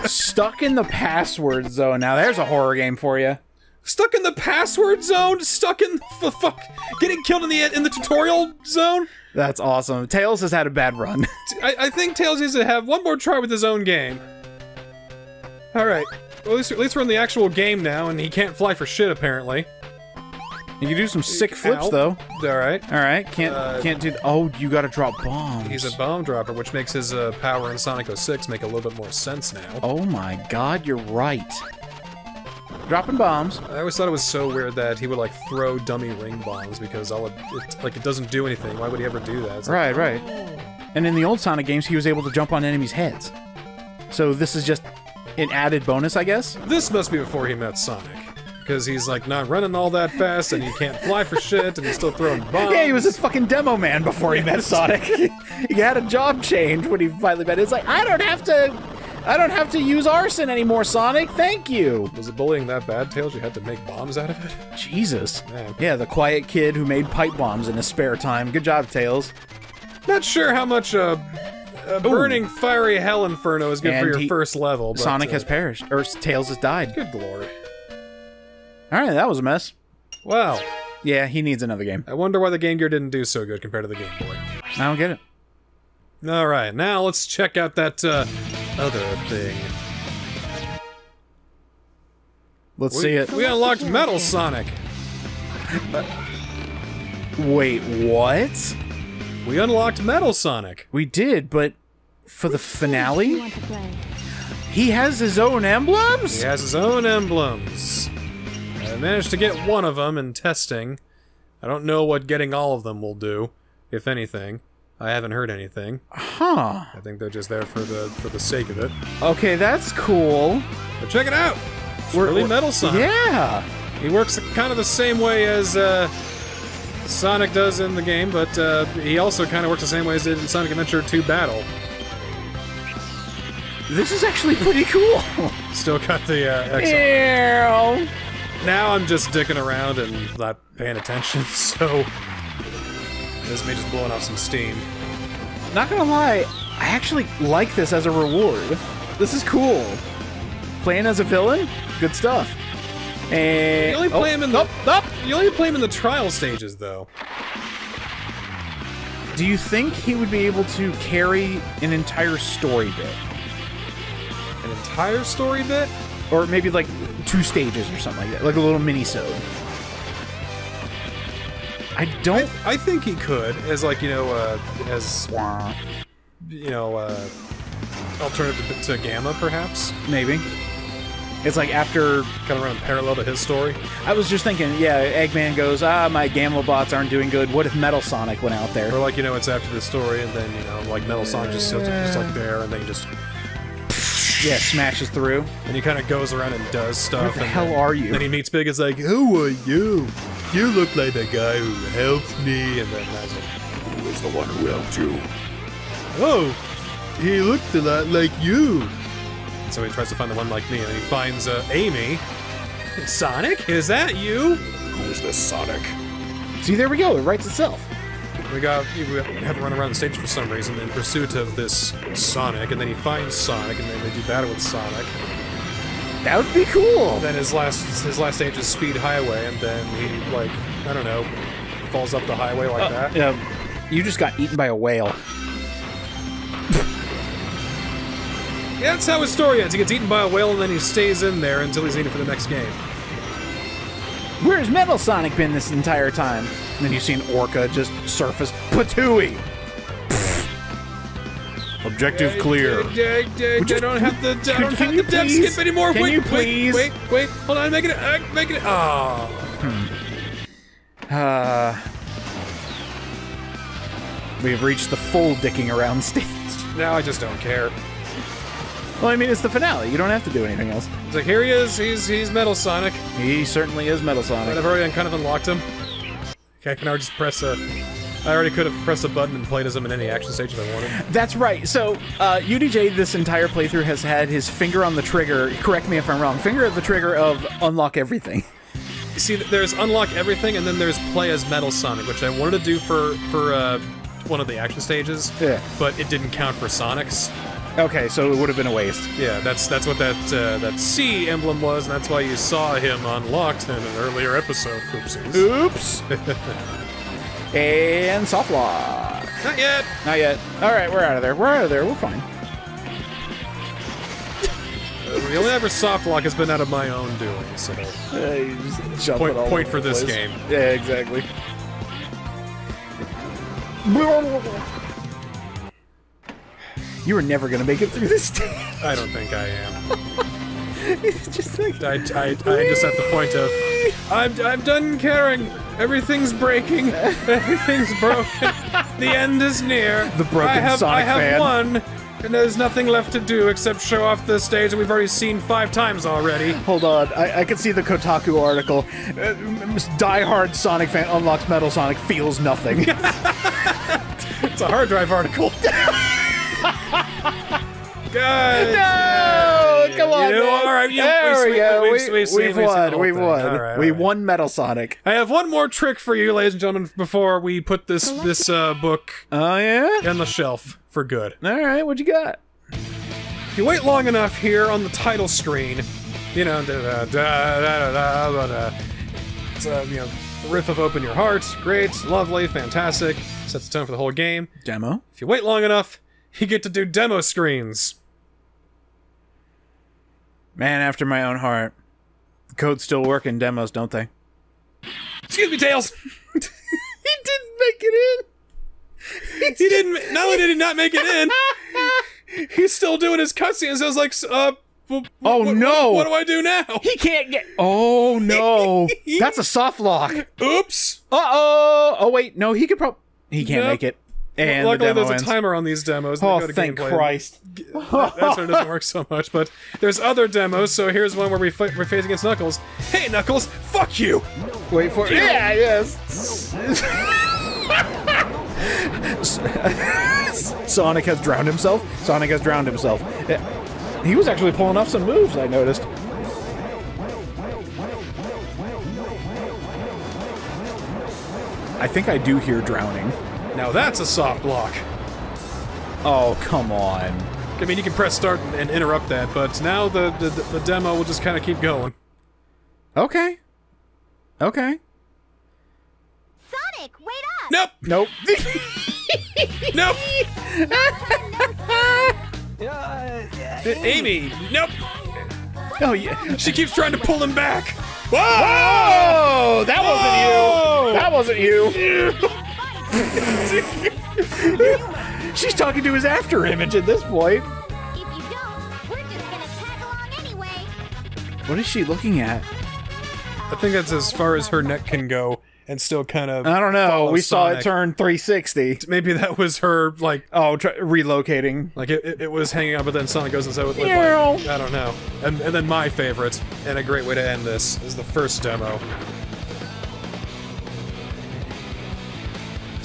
S3: Stuck in the password zone. Now there's a horror game for you.
S2: Stuck in the password zone. Stuck in the fuck. Getting killed in the in the tutorial zone.
S3: That's awesome. Tails has had a bad run.
S2: I, I think Tails needs to have one more try with his own game. All right. Well, at least, at least we're in the actual game now, and he can't fly for shit apparently.
S3: You can do some sick flips
S2: Ow.
S3: though.
S2: All right.
S3: All right, can't
S2: Uh,
S3: can't do. Oh, you got to drop bombs.
S2: He's a bomb dropper, which makes his uh, power in Sonic 06 make a little bit more sense now.
S3: Oh my God, you're right. Dropping bombs.
S2: I always thought it was so weird that he would like throw dummy ring bombs because all it, it like it doesn't do anything. Why would he ever do that? It's like,
S3: Right, right. And in the old Sonic games, he was able to jump on enemies' heads. So this is just an added bonus, I guess.
S2: This must be before he met Sonic. Because he's like not running all that fast and he can't fly for shit and he's still throwing bombs.
S3: Yeah, he was this fucking demo man before he met Sonic. he had a job change when he finally met. It's like I don't have to, I don't have to use arson anymore, Sonic. Thank you.
S2: Was the bullying that bad, Tails? You had to make bombs out of it?
S3: Jesus.
S2: Man.
S3: Yeah, the quiet kid who made pipe bombs in his spare time. Good job, Tails.
S2: Not sure how much uh, a burning fiery hell inferno is good
S3: And
S2: for your
S3: he-
S2: first level. But,
S3: Sonic
S2: uh,
S3: has perished, or Tails has died.
S2: Good lord.
S3: All right, that was a mess.
S2: Wow.
S3: Yeah, he needs another game.
S2: I wonder why the Game Gear didn't do so good compared to the Game Boy.
S3: I don't get it.
S2: All right, now let's check out that uh, other thing.
S3: Let's
S2: We,
S3: see it.
S2: we unlocked Metal Sonic.
S3: Wait, what?
S2: We unlocked Metal Sonic.
S3: We did, but for the finale,
S7: want to play?
S3: he has his own emblems.
S2: He has his own emblems. I managed to get one of them in testing. I don't know what getting all of them will do, if anything. I haven't heard anything.
S3: Huh.
S2: I think they're just there for the for the sake of it.
S3: Okay, that's cool.
S2: But check it out.
S3: We're-
S2: Early Metal Sonic.
S3: Yeah.
S2: He works kind of the same way as uh, Sonic does in the game, but uh, he also kind of works the same way as did in Sonic Adventure 2 Battle.
S3: This is actually pretty cool.
S2: Still got the uh, excellent. Now I'm just dicking around and not paying attention, so this may just blowing off some steam.
S3: Not gonna lie, I actually like this as a reward. This is cool. Playing as a villain, good stuff. And
S2: You only play
S3: oh,
S2: him in the
S3: oh, oh.
S2: you only play him in the trial stages, though.
S3: Do you think he would be able to carry an entire story bit,
S2: An entire story bit.
S3: or maybe like two stages or something like that, like a little mini-sode? I don't.
S2: I think he could, as like you know, uh, as you know, uh, alternative to, Gamma, perhaps.
S3: maybe. It's like after
S2: Kind of running parallel to his story.
S3: I was just thinking, yeah, Eggman goes, ah, my Gamma bots aren't doing good. What if Metal Sonic went out there?
S2: Or like you know, it's after the story, and then you know, like Metal Sonic just sits just like there, and then just
S3: Yeah, smashes through.
S2: and he kind of goes around and does stuff.
S3: Where the
S2: and
S3: hell
S2: then,
S3: are you?
S2: Then he meets Big. It's like, who are you? You look like the guy who helped me. And then that's like, who is the one who helped you? Oh, he looked a lot like you. So he tries to find the one like me, and he finds uh, Amy. Sonic, is that you? Who is this Sonic?
S3: See, there we go. It writes itself.
S2: We got we have to run around the stage for some reason in pursuit of this Sonic, and then he finds Sonic, and then they do battle with Sonic.
S3: That would be cool.
S2: Then his last his last stage is Speed Highway, and then he like I don't know falls up the highway like uh, that.
S3: Yeah, you just got eaten by a whale.
S2: Yeah, that's how his story ends. He gets eaten by a whale, and then he stays in there until he's needed for the next game.
S3: Where's Metal Sonic been this entire time? And then you see an orca just surface. Patooey! Objective clear.
S2: Dag, dag, dag, I don't have the I don't have
S3: you
S2: the depth
S3: please-
S2: skip anymore.
S3: can
S2: wait,
S3: you please?
S2: Wait, wait, hold on. I'm making it. Uh, I'm making it. Oh.
S3: Uh, we have reached the full dicking around stage.
S2: Now I just don't care.
S3: Well, I mean, it's the finale. You don't have to do anything else.
S2: It's like here he is. He's he's Metal Sonic.
S3: He certainly is Metal
S2: But
S3: Sonic.
S2: I've already kind of unlocked him. Okay, I can already just press a. I already could have pressed a button and played as him in any action stage if I wanted.
S3: That's right. So, uh, UDJ, this entire playthrough has had his finger on the trigger. Correct me if I'm wrong. Finger of the trigger of unlock everything.
S2: See, there's unlock everything, and then there's play as Metal Sonic, which I wanted to do for for uh, one of the action stages.
S3: Yeah.
S2: But it didn't count for Sonic's.
S3: Okay, so it would have been a waste.
S2: Yeah, that's that's what that uh, that C emblem was, and that's why you saw him unlocked in an earlier episode. Oopsies.
S3: Oops. and soft lock.
S2: Not yet.
S3: Not yet. All right, we're out of there. We're out of there. We're fine.
S2: The only ever soft lock has been out of my own doing. So Point- point for this game.
S3: Yeah, exactly. You were never gonna make it through this stage.
S2: I don't think I am.
S3: it's just like
S2: I, I, I'm just at the point of I'm, I'm done caring. Everything's breaking. Everything's broken. the end is near.
S3: The broken
S2: I have,
S3: Sonic
S2: I have
S3: fan.
S2: won, and there's nothing left to do except show off the stage that we've already seen five times already.
S3: Hold on, I, I can see the Kotaku article. Uh, die-hard Sonic fan unlocks Metal Sonic, feels nothing.
S2: It's a hard drive article. Guys.
S3: no, come on,
S2: You
S3: man.
S2: all right, you-
S3: there
S2: we-
S3: we go.
S2: we-
S3: We,
S2: we- we- we've
S3: we've
S2: we've
S3: won. We've
S2: thing.
S3: won.
S2: All right,
S3: we
S2: right.
S3: won Metal Sonic.
S2: I have one more trick for you, ladies and gentlemen, before we put this this uh, book
S3: Oh yeah.
S2: on the shelf for good.
S3: All right, what you got?
S2: If you wait long enough here on the title screen, you know, da da da da da da, but, uh, it's uh, you know, riff of "Open Your Heart," great, lovely, fantastic, sets the tone for the whole game.
S3: Demo.
S2: If you wait long enough, you get to do demo screens.
S3: Man after my own heart. The codes still work in demos, don't they?
S2: Excuse me, Tails.
S3: he didn't make it in.
S2: He didn't. Not only did he not make it in, he's still doing his cutscenes. I was like, uh. w- w-
S3: Oh,
S2: what-
S3: no.
S2: What, what do I do now?
S3: He can't get. Oh no, that's a soft lock.
S2: Oops.
S3: Uh oh. Oh wait, no, he could probably. He can't
S2: Nope.
S3: make it. And
S2: Luckily,
S3: the
S2: there's
S3: ends.
S2: a timer on these demos.
S3: Oh,
S2: go to
S3: thank
S2: gameplay.
S3: Christ!
S2: That's why it doesn't work so much. But there's other demos. So here's one where we fight, we're facing against Knuckles. Hey, Knuckles! Fuck you!
S3: Wait for it. Yeah, yes. Sonic has drowned himself. Sonic has drowned himself. He was actually pulling off some moves. I noticed. I think I do hear drowning.
S2: Now that's a soft lock.
S3: Oh, come on.
S2: I mean, you can press start and, and interrupt that, but now the the, the demo will just kind of keep going.
S3: Okay. Okay.
S7: Sonic, wait up!
S2: Nope!
S3: Nope.
S2: Nope!
S6: Uh,
S2: Amy! Nope!
S3: oh, yeah.
S2: She keeps trying to pull him back. Whoa!
S3: Oh, that wasn't you. That wasn't you. She's talking to his after image at this point.
S7: If you don't, we're just gonna tag along anyway.
S3: What is she looking at?
S2: I think that's as far as her neck can go, and still kind of.
S3: I don't know.
S2: follow
S3: We saw it turn 360.
S2: Maybe that was her like
S3: Oh, tr- relocating.
S2: Like it, it, it was hanging out, but then Sonic goes inside with like, like, I don't know. And, and then my favorite, and a great way to end this, is the first demo.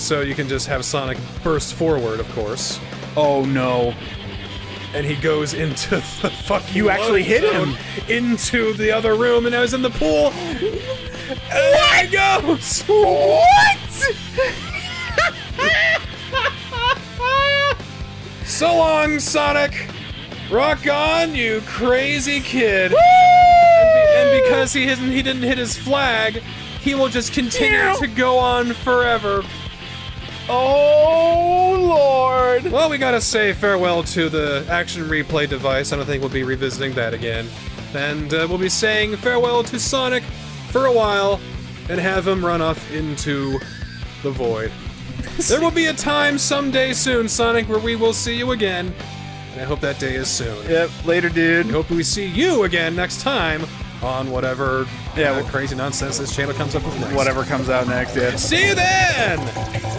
S2: So you can just have Sonic burst forward, of course,
S3: Oh no.
S2: and he goes into the fucking.
S3: You actually hit
S2: him! into the other room, and I was in the pool. There he goes.
S3: What?
S2: So long, Sonic. Rock on, you crazy kid. And, be- and because he didn't, he didn't hit his flag, he will just continue
S3: Meow.
S2: to go on forever.
S3: Oh lord.
S2: Well, we gotta say farewell to the action replay device. I don't think we'll be revisiting that again. And uh, we'll be saying farewell to Sonic for a while and have him run off into the void. there will be a time someday soon, Sonic, where we will see you again. And I hope that day is soon.
S3: Yep. Later, dude.
S2: I hope we see you again next time on whatever
S3: Yeah,
S2: uh,
S3: well-
S2: crazy nonsense this channel comes up with next.
S3: Whatever comes out next. Yeah.
S2: See you then!